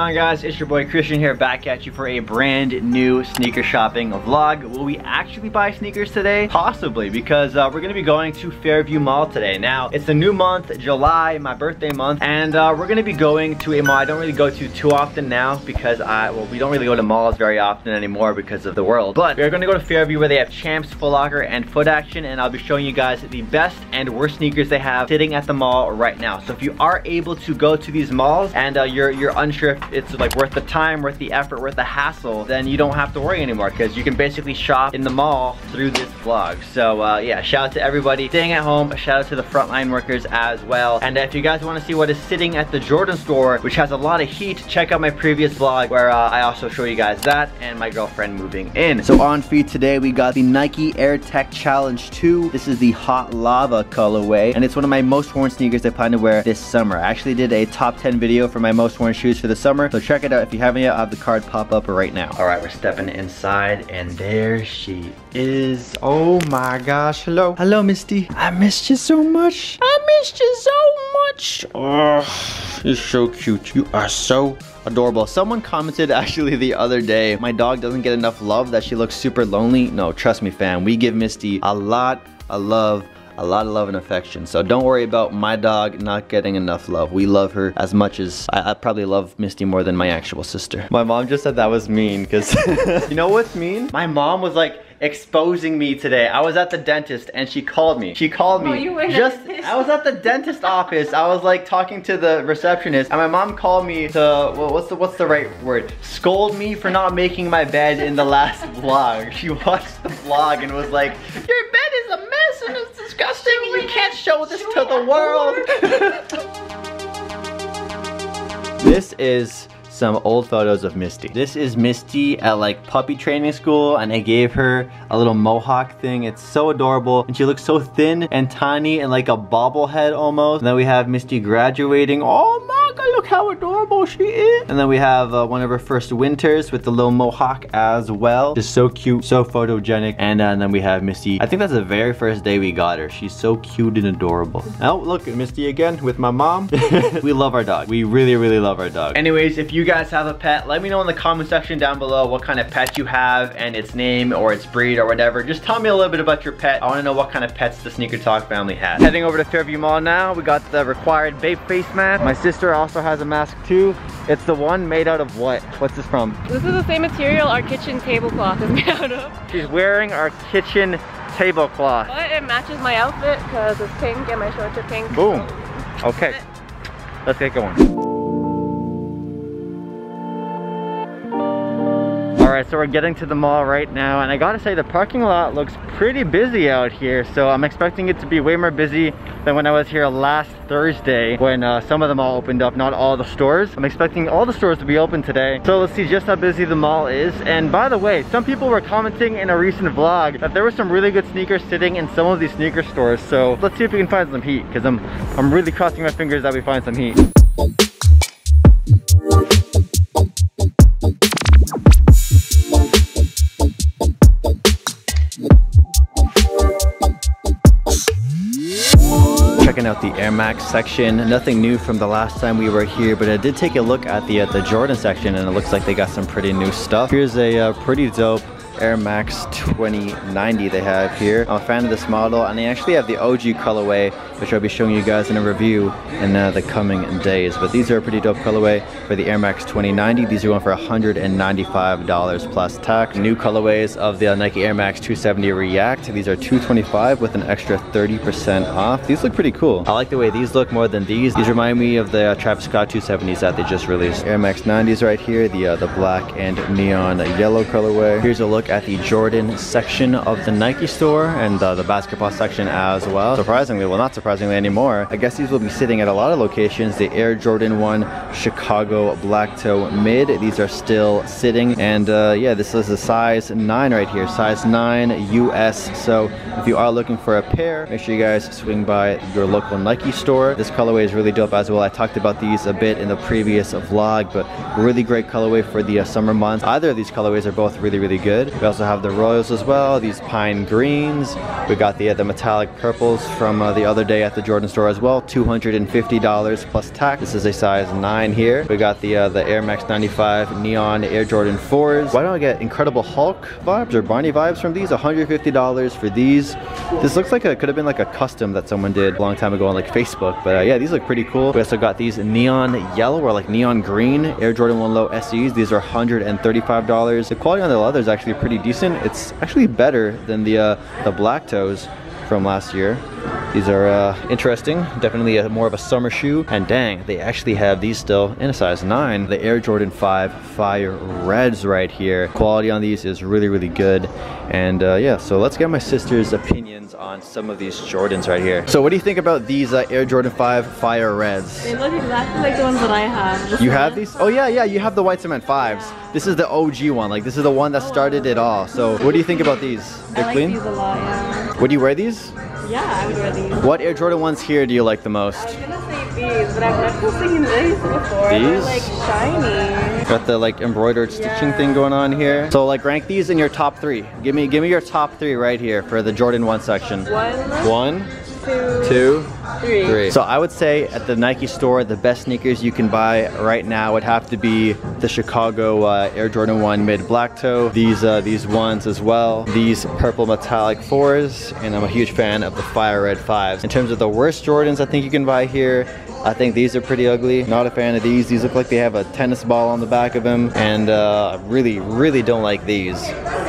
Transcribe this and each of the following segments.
on guys? It's your boy Christian here back at you for a brand new sneaker shopping vlog. Will we actually buy sneakers today? Possibly because uh, we're gonna be going to Fairview Mall today. Now it's a new month, July, my birthday month, and uh, we're gonna be going to a mall I don't really go to too often now because I, well we don't really go to malls very often anymore because of the world. But we're gonna go to Fairview where they have Champs, Foot Locker, and Foot Action and I'll be showing you guys the best and worst sneakers they have sitting at the mall right now. So if you are able to go to these malls and uh, you're you're unsure it's like worth the time, worth the effort, worth the hassle, then you don't have to worry anymore because you can basically shop in the mall through this vlog. So uh, yeah, shout out to everybody staying at home. Shout out to the frontline workers as well. And if you guys want to see what is sitting at the Jordan store, which has a lot of heat, check out my previous vlog where uh, I also show you guys that and my girlfriend moving in. So on feed today, we got the Nike Air Tech Challenge 2. This is the Hot Lava colorway, and it's one of my most worn sneakers I plan to wear this summer. I actually did a top 10 video for my most worn shoes for the summer. So check it out if you haven't yet. I'll have the card pop up right now. All right, we're stepping inside and there she is. Oh my gosh, hello. Hello, Misty. I missed you so much. I missed you so much. Oh, you're so cute. You are so adorable. Someone commented actually the other day, my dog doesn't get enough love, that she looks super lonely. No, trust me fam, we give Misty a lot of love a lot of love and affection. So don't worry about my dog not getting enough love. We love her as much as I, I probably love Misty more than my actual sister. My mom just said that was mean because you know what's mean? My mom was like, exposing me today. I was at the dentist and she called me. She called me. Oh, just I was at the dentist office. I was like talking to the receptionist and my mom called me to well, what's the what's the right word? Scold me for not making my bed in the last vlog. She watched the vlog and was like, "Your bed is a mess and it's disgusting. You can't show this to the world." this is some old photos of Misty. This is Misty at like puppy training school and I gave her a little mohawk thing. It's so adorable and she looks so thin and tiny and like a bobblehead almost. And then we have Misty graduating. Oh my god, look how adorable she is. And then we have uh, one of her first winters with the little mohawk as well. Just so cute, so photogenic. And, uh, and then we have Misty. I think that's the very first day we got her. She's so cute and adorable. Oh, look at Misty again with my mom. we love our dog. We really, really love our dog. Anyways, if you guys have a pet, let me know in the comment section down below what kind of pet you have and its name or its breed or whatever. Just tell me a little bit about your pet. I wanna know what kind of pets the Sneaker Talk family has. Heading over to Fairview Mall now. We got the required Bape face mask. My sister also has a mask too. It's the one made out of what? What's this from? This is the same material our kitchen tablecloth is made out of. She's wearing our kitchen tablecloth. But it matches my outfit because it's pink and my shorts are pink. Boom. Okay. Let's get going. So we're getting to the mall right now and I gotta say the parking lot looks pretty busy out here so I'm expecting it to be way more busy than when I was here last Thursday when uh, some of the mall opened up, not all the stores. I'm expecting all the stores to be open today. So let's see just how busy the mall is. And by the way, some people were commenting in a recent vlog that there were some really good sneakers sitting in some of these sneaker stores. So let's see if we can find some heat because I'm, I'm really crossing my fingers that we find some heat. Checking out the Air Max section. Nothing new from the last time we were here, but I did take a look at the, uh, the Jordan section and it looks like they got some pretty new stuff. Here's a uh, pretty dope Air Max 2090 they have here. I'm a fan of this model and they actually have the OG colorway which I'll be showing you guys in a review in uh, the coming days. But these are a pretty dope colorway for the Air Max 2090. These are going for $195 plus tax. New colorways of the Nike Air Max 270 React. These are 225 with an extra 30% off. These look pretty cool. I like the way these look more than these. These remind me of the uh, Travis Scott 270s that they just released. Air Max 90s right here, the, uh, the black and neon yellow colorway. Here's a look at the Jordan section of the Nike store and uh, the basketball section as well. Surprisingly, well not surprisingly anymore, I guess these will be sitting at a lot of locations. The Air Jordan 1 Chicago Black Toe Mid, these are still sitting. And uh, yeah, this is a size 9 right here, size 9 US. So if you are looking for a pair, make sure you guys swing by your local Nike store. This colorway is really dope as well. I talked about these a bit in the previous vlog, but really great colorway for the uh, summer months. Either of these colorways are both really, really good. We also have the Royals as well, these pine greens. We got the, uh, the metallic purples from uh, the other day at the Jordan store as well, $250 plus tax. This is a size 9 here. We got the, uh, the Air Max 95 Neon Air Jordan 4s. Why don't I get Incredible Hulk vibes or Barney vibes from these? $150 for these. This looks like it could have been like a custom that someone did a long time ago on like Facebook. But uh, yeah, these look pretty cool. We also got these neon yellow or like neon green Air Jordan 1 Low SEs. These are $135. The quality on the leather is actually pretty decent. It's actually better than the, uh, the black toes from last year. These are uh, interesting, definitely a, more of a summer shoe. And dang, they actually have these still in a size 9. The Air Jordan 5 Fire Reds right here. Quality on these is really, really good. And uh, yeah, so let's get my sister's opinions on some of these Jordans right here. So what do you think about these uh, Air Jordan 5 Fire Reds? They look exactly like the ones that I have. You have these? Oh yeah, yeah, you have the white cement 5s. This is the OG one, like this is the one that started it all. So what do you think about these? They're I like clean? these a lot, yeah. Would you wear these? Yeah, I would wear these. What Air Jordan ones here do you like the most? I was gonna say these, but I've never seen these before. They're like shiny. Got the like embroidered stitching Yeah. thing going on here. So like rank these in your top three. Give me give me your top three right here for the Jordan 1 section. One, One, two, two, three. three. So I would say at the Nike store, the best sneakers you can buy right now would have to be the Chicago uh, Air Jordan 1 mid black toe. These uh, these ones as well. These purple metallic fours, and I'm a huge fan of the fire red fives. In terms of the worst Jordans, I think you can buy here. I think these are pretty ugly. Not a fan of these. These look like they have a tennis ball on the back of them, and uh, I really, really don't like these.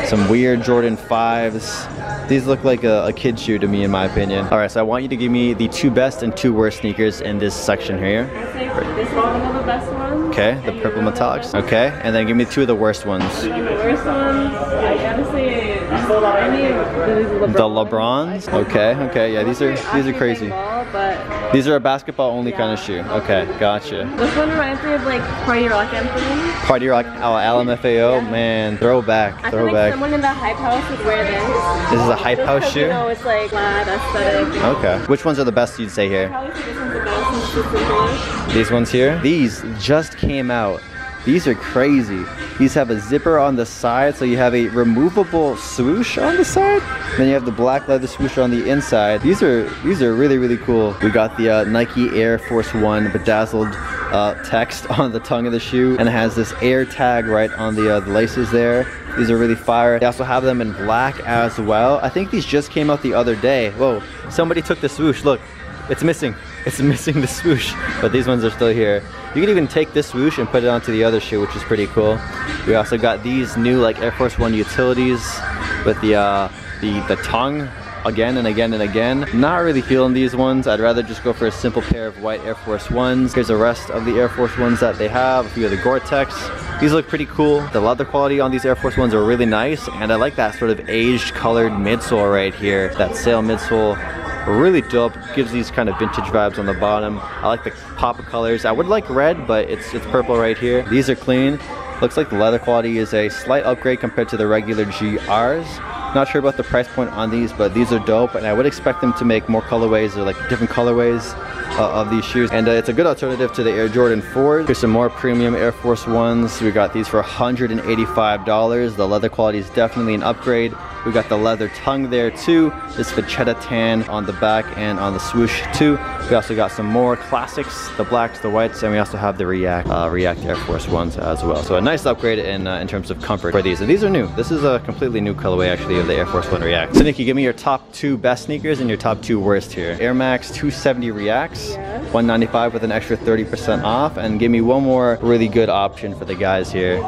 Some weird Jordan 5s. These look like a, a kid shoe to me, in my opinion. All right, so I want you to give me the two best and two worst sneakers in this section here. This one the best ones. Okay, the and purple metallics. Okay, and then give me two of the worst ones. The worst ones, I gotta say, these The LeBrons. Okay, okay, yeah, these are these are crazy. Ball, but These are a basketball only kind of shoe. Okay, gotcha. this one reminds me of like Party Rock Anthem. Party Rock oh, LMFAO, man, throwback, I feel like throwback. someone in the hype house would wear this. This is a hype Just house shoe. You know, it's like plaid aesthetic. Okay, which ones are the best you'd say here? Probably say this one's the best. It's just simple. These ones here? These just came out. These are crazy. These have a zipper on the side, so you have a removable swoosh on the side. Then you have the black leather swoosh on the inside. These are these are really really cool. We got the uh, Nike Air Force One bedazzled uh, text on the tongue of the shoe, and it has this air tag right on the, uh, the laces there. These are really fire. They also have them in black as well. I think these just came out the other day. Whoa! Somebody took the swoosh. Look, it's missing. It's missing the swoosh, but these ones are still here. You can even take this swoosh and put it onto the other shoe, which is pretty cool. We also got these new like Air Force One utilities with the uh, the the tongue again and again and again. Not really feeling these ones. I'd rather just go for a simple pair of white Air Force Ones. Here's the rest of the Air Force Ones that they have. A few of the Gore-Tex. These look pretty cool. The leather quality on these Air Force Ones are really nice, and I like that sort of aged colored midsole right here. That sail midsole really dope gives these kind of vintage vibes on the bottom. I like the pop of colors. I would like red but it's it's purple right here. These are clean. Looks like the leather quality is a slight upgrade compared to the regular grs not sure about the price point on these but these are dope and i would expect them to make more colorways or like different colorways uh, of these shoes and uh, it's a good alternative to the air jordan 4 here's some more premium air force ones we got these for 185 dollars the leather quality is definitely an upgrade we got the leather tongue there too. This vachetta tan on the back and on the swoosh too. We also got some more classics, the blacks, the whites, and we also have the React uh, React Air Force ones as well. So a nice upgrade in uh, in terms of comfort for these. And these are new. This is a completely new colorway actually of the Air Force One React. So Nikki, give me your top two best sneakers and your top two worst here. Air Max 270 Reacts, Yes. 195 with an extra 30% off, and give me one more really good option for the guys here.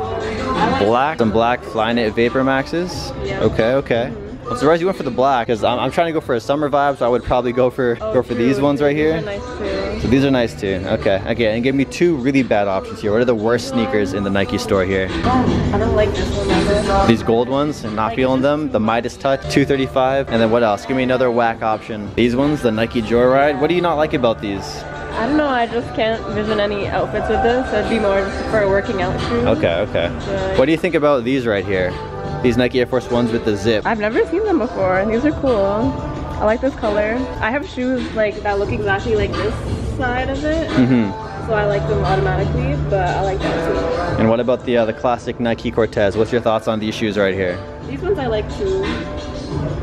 Black, some black Flyknit Vapor Maxes. Yeah. Okay, okay. I'm surprised you went for the black because I'm, I'm trying to go for a summer vibe, so I would probably go for Oh, go for true. these ones right These are here. nice too. So these are nice too. Okay, okay, and give me two really bad options here. What are the worst sneakers in the Nike store here? Oh, I don't like this one either. These gold ones, and not feeling them. The Midas Touch, 235. And then what else? Give me another whack option. These ones, the Nike Joyride. What do you not like about these? I don't know, I just can't vision any outfits with this. It'd be more just for a working out shoe. Okay, okay. What do you think about these right here? These Nike Air Force Ones with the zip. I've never seen them before, and these are cool. I like this color. I have shoes like that look exactly like this side of it, Mm-hmm. so I like them automatically. But I like that too. And what about the uh, the classic Nike Cortez? What's your thoughts on these shoes right here? These ones I like too.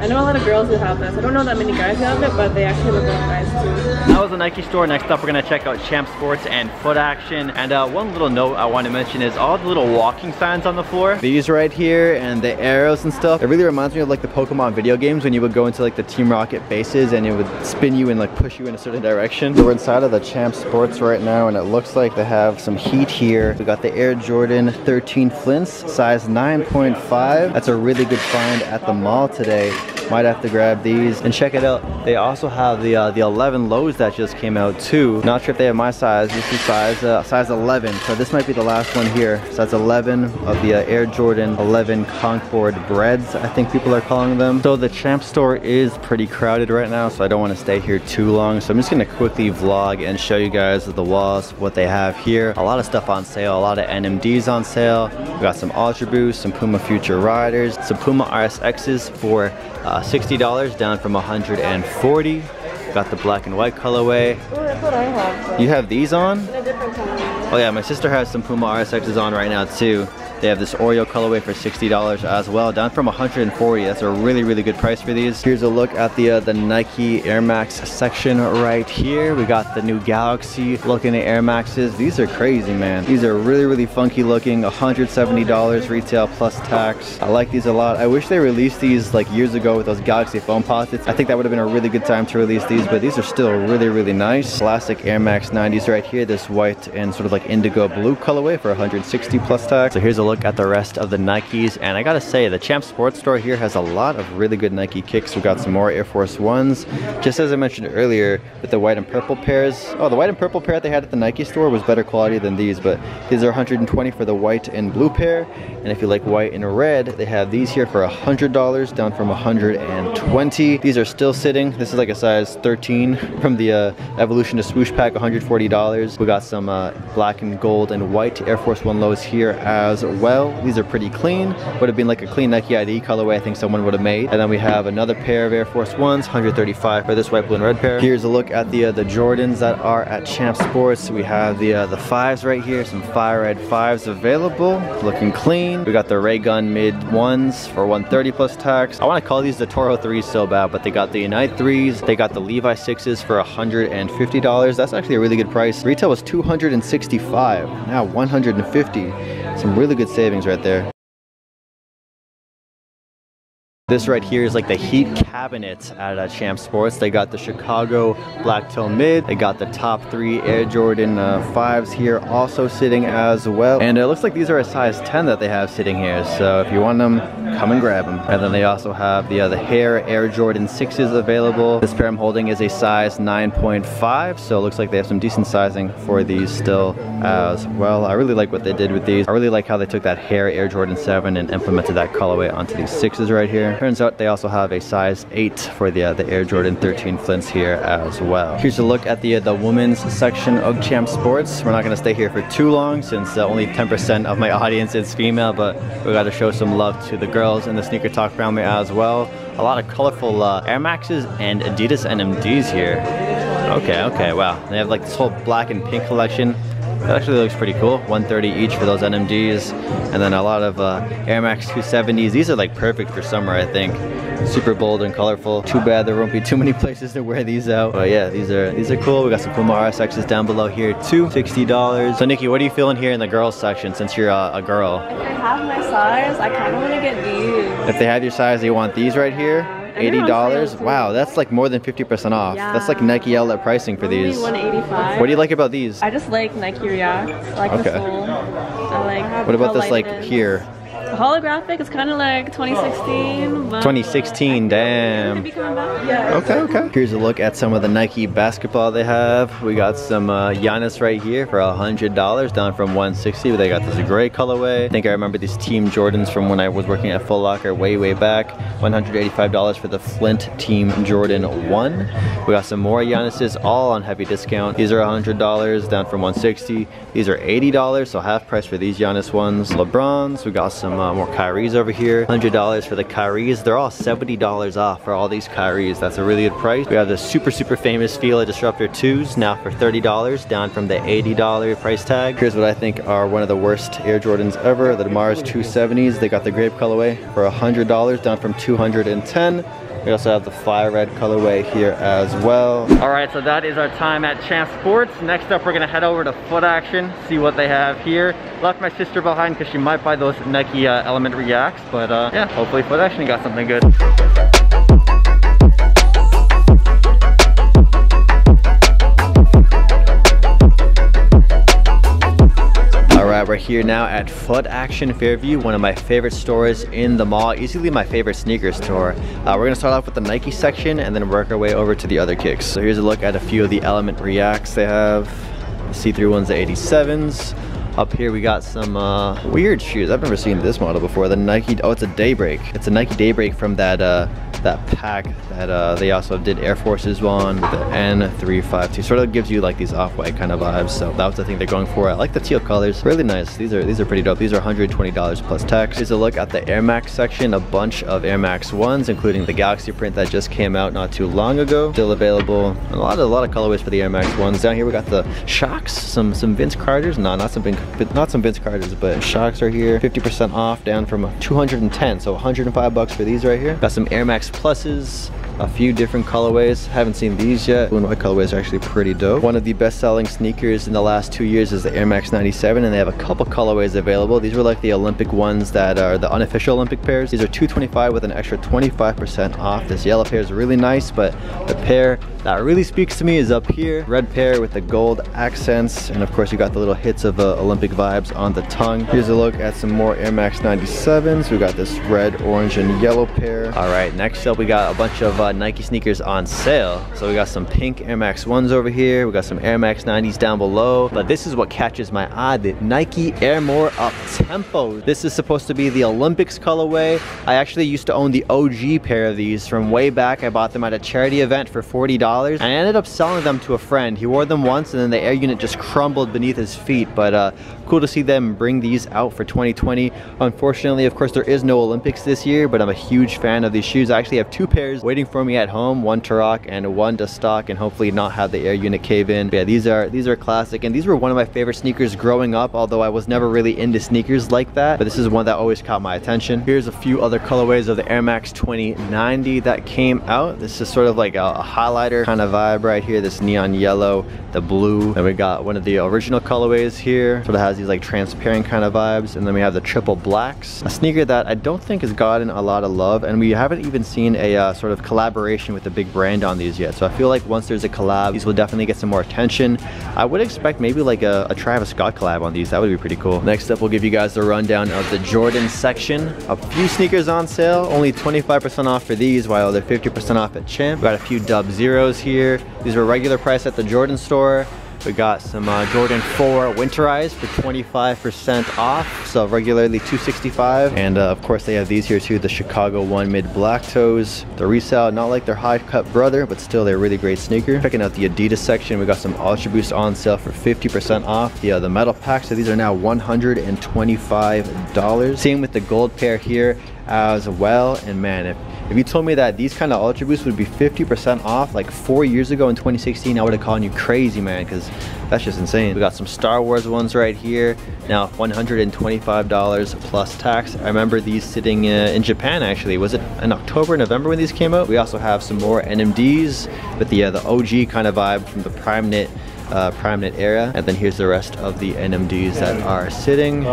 I know a lot of girls who have this. I don't know that many guys who have it, but they actually look like guys too. That was the Nike store. Next up, we're gonna check out Champ Sports and Foot Action. And uh, one little note I want to mention is all the little walking signs on the floor. These right here and the arrows and stuff. It really reminds me of like the Pokemon video games when you would go into like the Team Rocket bases and it would spin you and like push you in a certain direction. So we're inside of the Champ Sports right now and it looks like they have some heat here. We got the Air Jordan 13 Flints, size 9.5. That's a really good find at the mall today. Might have to grab these and check it out. They also have the uh, the 11 lows that just came out too. Not sure if they have my size. This is size uh, size 11. So this might be the last one here. Size 11 of the uh, Air Jordan 11 Concord Breds. I think people are calling them. So the Champ store is pretty crowded right now. So I don't want to stay here too long. So I'm just gonna quickly vlog and show you guys the walls, what they have here. A lot of stuff on sale. A lot of NMDs on sale. We got some Ultra Boost, some Puma Future Riders, some Puma RSXs for uh, $60 down from 140 Got the black and white colorway. Oh, that's what I have. You have these on? In a different color. Oh yeah, my sister has some Puma RSXs on right now too. They have this Oreo colorway for $60 as well, down from 140. That's a really, really good price for these. Here's a look at the uh, the Nike Air Max section right here. We got the new Galaxy looking at Air Maxes. These are crazy, man. These are really, really funky looking. $170 retail plus tax. I like these a lot. I wish they released these like years ago with those Galaxy Foamposites. I think that would have been a really good time to release these, but these are still really, really nice. Classic Air Max 90s right here. This white and sort of like indigo blue colorway for 160 plus tax. So here's a look at the rest of the Nikes. And I gotta say, the Champ Sports Store here has a lot of really good Nike kicks. We got some more Air Force Ones. Just as I mentioned earlier, with the white and purple pairs. Oh, the white and purple pair they had at the Nike store was better quality than these, but these are 120 for the white and blue pair. And if you like white and red, they have these here for $100, down from 120. These are still sitting. This is like a size 13 from the uh, Evolution to Swoosh pack, $140. We got some uh, black and gold and white Air Force One lows here as well. These are pretty clean. Would have been like a clean Nike ID colorway I think someone would have made. And then we have another pair of Air Force Ones, 135 for this white, blue, and red pair. Here's a look at the uh, the Jordans that are at Champ Sports. We have the uh, the fives right here, some fire red fives available, looking clean. We got the Ray Gun mid ones for 130 plus tax. I want to call these the Toro 3s so bad, but they got the Unite 3s, they got the Levi 6s for $150. That's actually a really good price. Retail was 265, now 150. Some really good savings right there. This right here is like the heat cabinet at uh, Champ Sports. They got the Chicago Black Toe Mid. They got the top three Air Jordan uh, 5s here also sitting as well. And it looks like these are a size 10 that they have sitting here. So if you want them, come and grab them. And then they also have the, uh, Hare Air Jordan 6s available. This pair I'm holding is a size 9.5. So it looks like they have some decent sizing for these still as well. I really like what they did with these. I really like how they took that Hare Air Jordan 7 and implemented that colorway onto these 6s right here. Turns out they also have a size 8 for the, uh, the Air Jordan 13 Flints here as well. Here's a look at the, uh, the women's section of Champ Sports. We're not going to stay here for too long since uh, only 10% of my audience is female, but we got to show some love to the girls in the Sneaker Talk family as well. A lot of colorful uh, Air Maxes and Adidas NMDs here. Okay, okay, wow. They have like this whole black and pink collection. That actually looks pretty cool. 130 each for those NMDs. And then a lot of uh, Air Max 270s. These are like perfect for summer, I think. Super bold and colorful. Too bad there won't be too many places to wear these out. But yeah, these are these are cool. We got some Puma RSXs down below here too. $60. So Nikki, what are you feeling here in the girls section since you're uh, a girl? If they have my size, I kind of want to get these. If they have your size, you want these right here? On $80? Wow, that's like more than 50% off. That's like Nike outlet pricing for Only these. 185. What do you like about these? I just like Nike React. I like Okay. the sole. I like What about this like is. here? Holographic. It's kind of like 2016. But 2016, damn. Be coming back. Yeah. Okay, okay. Here's a look at some of the Nike basketball they have. We got some uh, Giannis right here for $100, down from 160 but they got this gray colorway. I think I remember these Team Jordans from when I was working at Foot Locker way, way back. $185 for the Flint Team Jordan 1. We got some more Giannis's, all on heavy discount. These are $100, down from 160 These are $80, so half price for these Giannis ones. LeBrons, we got some uh, more Kyries over here. $100 for the Kyries. They're all $70 off for all these Kyries. That's a really good price. We have the super, super famous Fila Disruptor 2s now for $30, down from the $80 price tag. Here's what I think are one of the worst Air Jordans ever, the Mars 270s. They got the grape colorway for $100, down from 210 we also have the fire red colorway here as well. All right, so that is our time at Champ Sports. Next up, we're gonna head over to Foot Action, see what they have here. Left my sister behind because she might buy those Nike uh, Element Reacts, but uh, yeah, hopefully Foot Action got something good. We're here now at Foot Action Fairview, one of my favorite stores in the mall, easily my favorite sneaker store. Uh, we're gonna start off with the Nike section and then work our way over to the other kicks. So here's a look at a few of the Element Reacts they have. The See-through ones, the 87s. Up here we got some uh, weird shoes. I've never seen this model before. The Nike, oh it's a Daybreak. It's a Nike Daybreak from that uh, that pack that uh, they also did Air Forces one, with the N352. Sort of gives you like these off-white kind of vibes. So that was the thing they're going for. I like the teal colors. Really nice. These are these are pretty dope. These are $120 plus tax. Here's a look at the Air Max section. A bunch of Air Max 1s, including the Galaxy print that just came out not too long ago. Still available. A lot of a lot of colorways for the Air Max 1s. Down here we got the Shox, some some Vince Carters. No, not some not some Vince Carters, but Shox are here. 50% off, down from 210. So 105 bucks for these right here. Got some Air Max Pluses, a few different colorways. Haven't seen these yet. Blue and white colorways are actually pretty dope. One of the best selling sneakers in the last two years is the Air Max 97 and they have a couple colorways available. These were like the Olympic ones that are the unofficial Olympic pairs. These are 225 with an extra 25% off. This yellow pair is really nice, but the pair that really speaks to me is up here. Red pair with the gold accents. And of course you got the little hits of uh, Olympic vibes on the tongue. Here's a look at some more Air Max 97s. We got this red, orange, and yellow pair. All right, next up we got a bunch of uh, Nike sneakers on sale. So we got some pink Air Max 1s over here. We got some Air Max 90s down below. But this is what catches my eye, the Nike Air More Up Tempo. This is supposed to be the Olympics colorway. I actually used to own the OG pair of these from way back. I bought them at a charity event for $40 and I ended up selling them to a friend. He wore them once and then the air unit just crumbled beneath his feet. But uh, cool to see them bring these out for 2020. Unfortunately, of course, there is no Olympics this year, but I'm a huge fan of these shoes. I actually have two pairs waiting for me at home, one to rock and one to stock and hopefully not have the air unit cave in. But yeah, these are these are classic and these were one of my favorite sneakers growing up, although I was never really into sneakers like that. But this is one that always caught my attention. Here's a few other colorways of the Air Max 2090 that came out. This is sort of like a, a highlighter kind of vibe right here, this neon yellow, the blue. And we got one of the original colorways here. Sort of has these like transparent kind of vibes. And then we have the triple blacks, a sneaker that I don't think has gotten a lot of love. And we haven't even seen a uh, sort of collaboration with a big brand on these yet. So I feel like once there's a collab, these will definitely get some more attention. I would expect maybe like a, a Travis Scott collab on these. That would be pretty cool. Next up, we'll give you guys the rundown of the Jordan section. A few sneakers on sale, only 25% off for these, while they're 50% off at Champ. We got a few Dub Zeros here. These were regular price at the Jordan store. We got some uh, Jordan 4 winterized for 25% off, so regularly 265 And uh, of course they have these here too, the Chicago 1 mid black toes. The resale, not like their high cut brother, but still they're really great sneaker. Checking out the Adidas section, we got some Ultra Boost on sale for 50% off. Yeah, the metal packs, so these are now $125. Same with the gold pair here as well. And man, if if you told me that these kind of Ultra Boosts would be 50% off like four years ago in 2016, I would have called you crazy, man, because that's just insane. We got some Star Wars ones right here. Now, $125 plus tax. I remember these sitting uh, in Japan, actually. Was it in October, November when these came out? We also have some more NMDs with the, uh, the OG kind of vibe from the Prime Knit uh, PrimeKnit era. And then here's the rest of the NMDs that are sitting.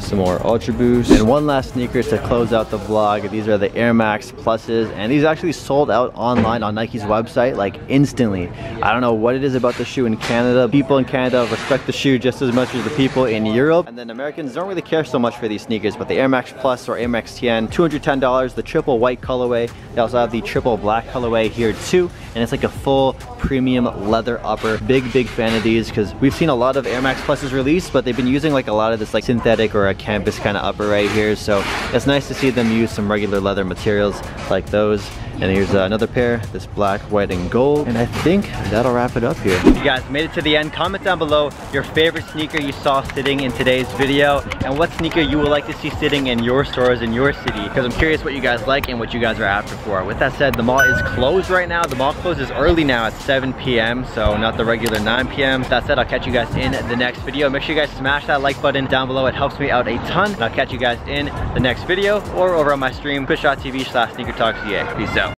Some more Ultra Boost. And one last sneaker to close out the vlog. These are the Air Max Pluses. And these actually sold out online on Nike's website like instantly. I don't know what it is about the shoe in Canada. People in Canada respect the shoe just as much as the people in Europe. And then Americans don't really care so much for these sneakers. But the Air Max Plus or Air Max TN, $210. The triple white colorway. They also have the triple black colorway here too. And it's like a full premium leather upper. Big, big fan these because we've seen a lot of Air Max Pluses released, but they've been using like a lot of this like synthetic or a canvas kind of upper right here. So it's nice to see them use some regular leather materials like those. And here's uh, another pair, this black, white, and gold. And I think that'll wrap it up here. You guys made it to the end, comment down below your favorite sneaker you saw sitting in today's video and what sneaker you would like to see sitting in your stores in your city because I'm curious what you guys like and what you guys are after for. With that said, the mall is closed right now. The mall closes early now at 7 p.m. So not the regular 9 p.m. That said, I'll catch you guys in the next video. Make sure you guys smash that like button down below. It helps me out a ton. And I'll catch you guys in the next video or over on my stream, twitch.tv slash sneaker talks Peace out.